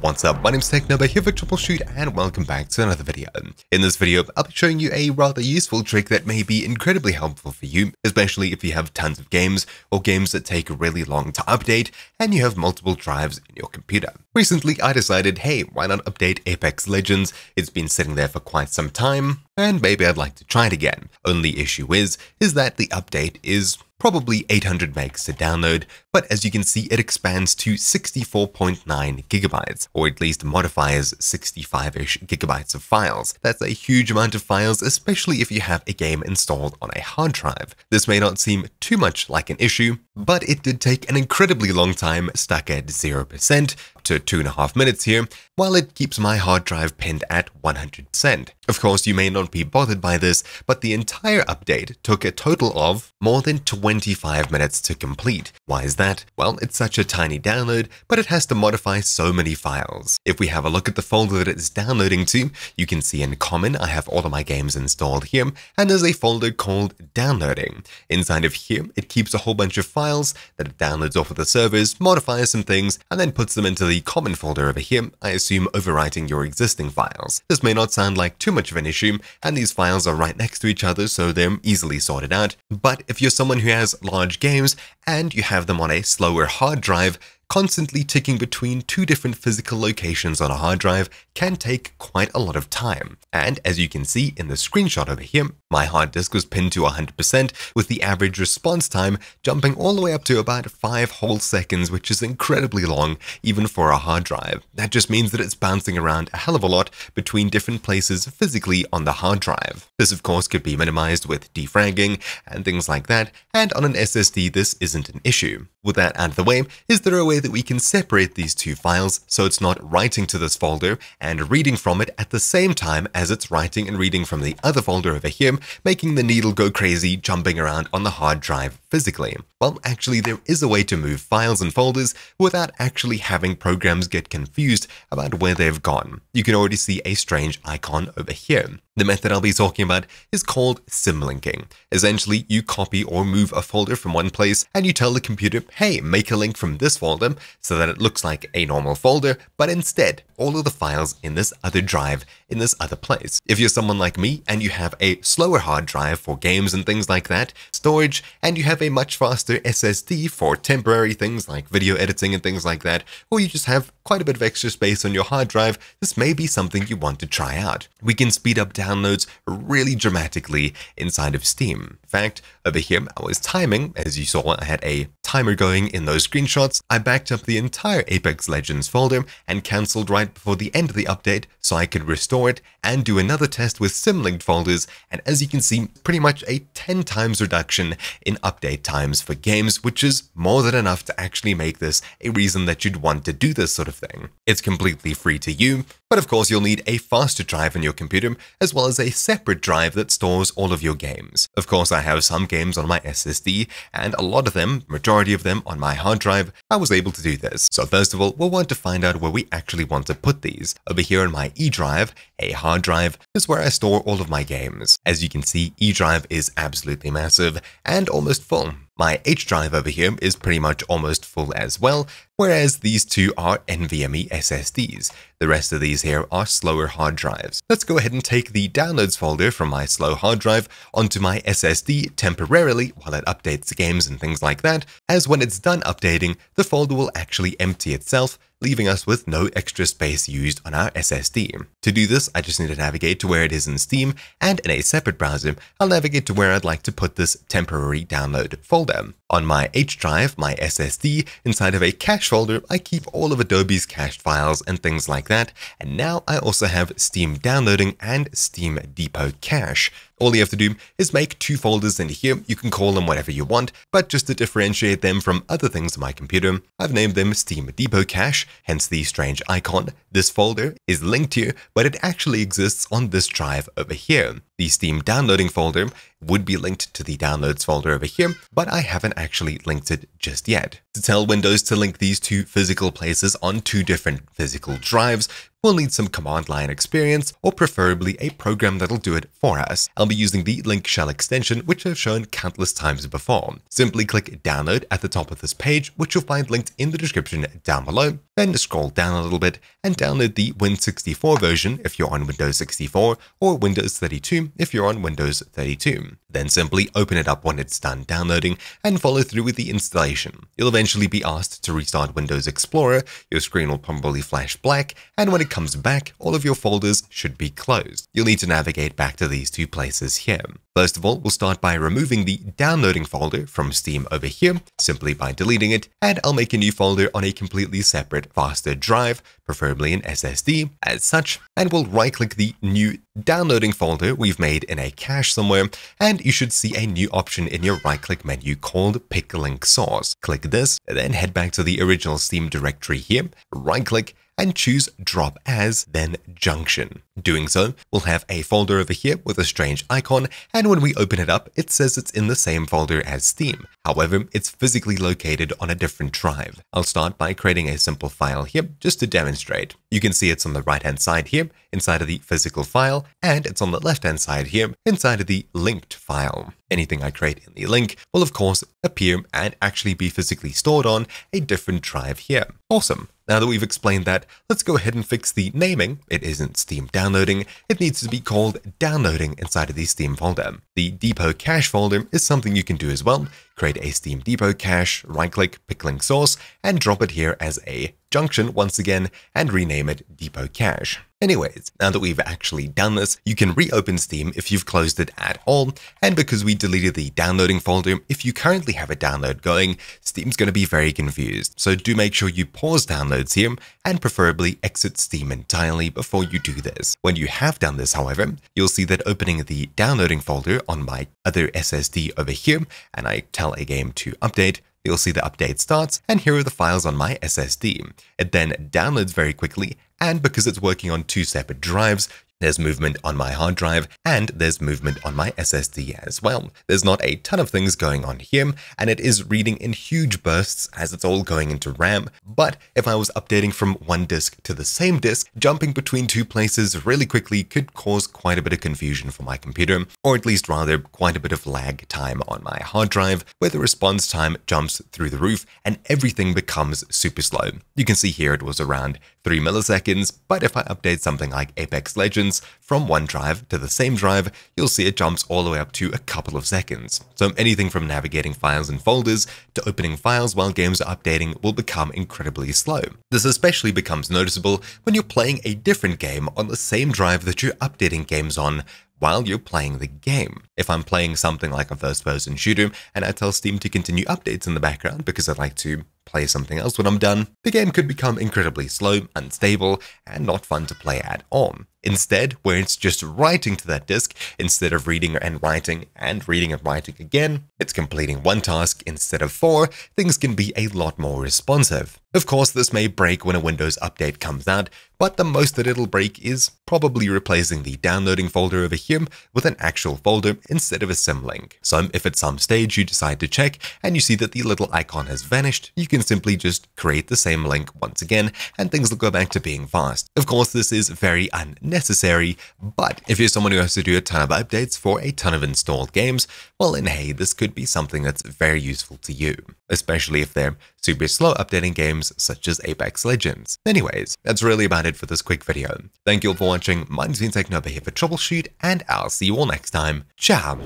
What's up, my name's TechNobo here for TroubleChute and welcome back to another video. In this video, I'll be showing you a rather useful trick that may be incredibly helpful for you, especially if you have tons of games or games that take really long to update and you have multiple drives in your computer. Recently, I decided, hey, why not update Apex Legends? It's been sitting there for quite some time and maybe I'd like to try it again. Only issue is, is that the update is probably 800 megs to download, but as you can see, it expands to 64.9 gigabytes, or at least modifies 65-ish gigabytes of files. That's a huge amount of files, especially if you have a game installed on a hard drive. This may not seem too much like an issue, but it did take an incredibly long time stuck at 0% to 2.5 minutes here, while it keeps my hard drive pinned at 100%. Of course, you may not be bothered by this, but the entire update took a total of more than 25 minutes to complete. Why is that? Well, it's such a tiny download, but it has to modify so many files. If we have a look at the folder that it's downloading to, you can see in common I have all of my games installed here, and there's a folder called downloading. Inside of here, it keeps a whole bunch of files that it downloads off of the servers, modifies some things, and then puts them into the common folder over here, I assume overwriting your existing files. This may not sound like too much of an issue, and these files are right next to each other so they're easily sorted out, but if you're someone who has large games and you have them on a slower hard drive, constantly ticking between two different physical locations on a hard drive can take quite a lot of time. And as you can see in the screenshot over here, my hard disk was pinned to 100% with the average response time jumping all the way up to about 5 whole seconds, which is incredibly long even for a hard drive. That just means that it's bouncing around a hell of a lot between different places physically on the hard drive. This of course could be minimized with defragging and things like that, and on an SSD this isn't an issue. With that out of the way, is there a way that we can separate these two files so it's not writing to this folder and reading from it at the same time as it's writing and reading from the other folder over here, making the needle go crazy jumping around on the hard drive physically? Well, actually there is a way to move files and folders without actually having programs get confused about where they've gone. You can already see a strange icon over here. The method I'll be talking about is called symlinking. Essentially, you copy or move a folder from one place and you tell the computer, hey, make a link from this folder so that it looks like a normal folder, but instead, all of the files in this other drive in this other place. If you're someone like me and you have a slower hard drive for games and things like that, storage, and you have a much faster SSD for temporary things like video editing and things like that, or you just have quite a bit of extra space on your hard drive, this may be something you want to try out. We can speed up downloads really dramatically inside of Steam. In fact, over here, I was timing, as you saw, I had a timer going in those screenshots. I backed up the entire Apex Legends folder and cancelled right before the end of the update so I could restore it and do another test with symlinked folders. And as you can see, pretty much a 10 times reduction in update times for games, which is more than enough to actually make this a reason that you'd want to do this sort of thing. It's completely free to you, but of course you'll need a faster drive on your computer as well as a separate drive that stores all of your games. Of course, I have some games on my SSD, and a lot of them, majority of them on my hard drive, I was able to do this. So first of all, we'll want to find out where we actually want to put these. Over here on my E drive, a hard drive is where I store all of my games. As you can see, E drive is absolutely massive and almost full. My H drive over here is pretty much almost full as well, whereas these two are NVMe SSDs. The rest of these here are slower hard drives. Let's go ahead and take the downloads folder from my slow hard drive onto my SSD temporarily while it updates games and things like that, as when it's done updating, the folder will actually empty itself leaving us with no extra space used on our SSD. To do this, I just need to navigate to where it is in Steam, and in a separate browser, I'll navigate to where I'd like to put this temporary download folder. On my H drive, my SSD, inside of a cache folder, I keep all of Adobe's cached files and things like that, and now I also have Steam Downloading and Steam Depot Cache. All you have to do is make two folders in here, you can call them whatever you want, but just to differentiate them from other things on my computer, I've named them Steam Depot Cache, hence the strange icon. This folder is linked here, but it actually exists on this drive over here. The Steam downloading folder would be linked to the downloads folder over here, but I haven't actually linked it just yet. To tell Windows to link these two physical places on two different physical drives, we'll need some command line experience or preferably a program that'll do it for us. I'll be using the link shell extension which I've shown countless times before. Simply click download at the top of this page which you'll find linked in the description down below, then scroll down a little bit and download the Win64 version if you're on Windows 64 or Windows 32 if you're on Windows 32. Then simply open it up when it's done downloading and follow through with the installation. You'll eventually be asked to restart Windows Explorer, your screen will probably flash black, and when it comes back, all of your folders should be closed. You'll need to navigate back to these two places here. First of all, we'll start by removing the downloading folder from Steam over here, simply by deleting it, and I'll make a new folder on a completely separate faster drive, preferably an SSD, as such, and we'll right-click the new downloading folder we've made in a cache somewhere, and you should see a new option in your right-click menu called Pick Link Source. Click this, then head back to the original Steam directory here, right-click, and choose Drop As, then Junction. Doing so, we'll have a folder over here with a strange icon, and when we open it up, it says it's in the same folder as Steam. However, it's physically located on a different drive. I'll start by creating a simple file here just to demonstrate. You can see it's on the right-hand side here, inside of the physical file, and it's on the left-hand side here, inside of the linked file. Anything I create in the link will of course appear and actually be physically stored on a different drive here. Awesome. Now that we've explained that, let's go ahead and fix the naming. It isn't Steam downloading, it needs to be called downloading inside of the Steam folder. The depot cache folder is something you can do as well. Create a Steam depot cache, right-click, pick link source, and drop it here as a junction once again, and rename it depot cache. Anyways, now that we've actually done this, you can reopen Steam if you've closed it at all, and because we deleted the downloading folder, if you currently have a download going, Steam's going to be very confused, so do make sure you pause downloads here, and preferably exit Steam entirely before you do this. When you have done this, however, you'll see that opening the downloading folder on my other SSD over here, and I tell a game to update, you'll see the update starts, and here are the files on my SSD. It then downloads very quickly, and because it's working on two separate drives, there's movement on my hard drive and there's movement on my SSD as well. There's not a ton of things going on here and it is reading in huge bursts as it's all going into RAM. But if I was updating from one disk to the same disk, jumping between two places really quickly could cause quite a bit of confusion for my computer, or at least rather quite a bit of lag time on my hard drive where the response time jumps through the roof and everything becomes super slow. You can see here it was around 3 milliseconds, but if I update something like Apex Legends from one drive to the same drive, you'll see it jumps all the way up to a couple of seconds. So anything from navigating files and folders to opening files while games are updating will become incredibly slow. This especially becomes noticeable when you're playing a different game on the same drive that you're updating games on while you're playing the game. If I'm playing something like a first person shooter and I tell Steam to continue updates in the background because I'd like to play something else when I'm done, the game could become incredibly slow, unstable, and not fun to play at all. Instead, where it's just writing to that disk instead of reading and writing and reading and writing again, it's completing one task instead of four, things can be a lot more responsive. Of course, this may break when a Windows update comes out, but the most that it'll break is probably replacing the downloading folder over here with an actual folder instead of a symlink. So if at some stage you decide to check and you see that the little icon has vanished, you can simply just create the same link once again and things will go back to being fast. Of course, this is very unnecessary, but if you're someone who has to do a ton of updates for a ton of installed games, well then hey, this could be something that's very useful to you, especially if they're super slow updating games such as Apex Legends. Anyways, that's really about it for this quick video. Thank you all for watching, mine's been TechNobo here for TroubleChute, and I'll see you all next time. Ciao!